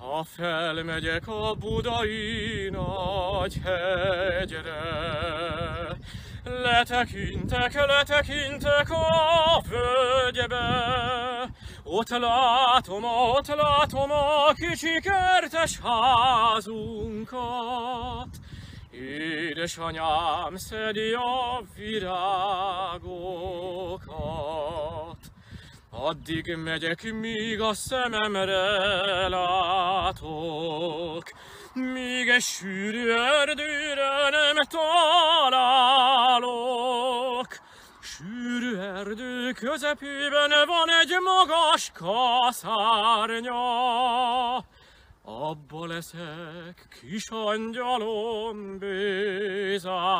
Ha felmegyek a budai nagy hegyre, letekintek, letekintek a völgybe, ott látom, ott látom a kicsi kertes házunkat. Édesanyám szedi a virágokat. Addig megyek, míg a szememre látok, míg egy sűrű erdőre nem találok. Sűrű erdő közepében van egy magas kaszárnya, abba leszek kis angyalom bezárva.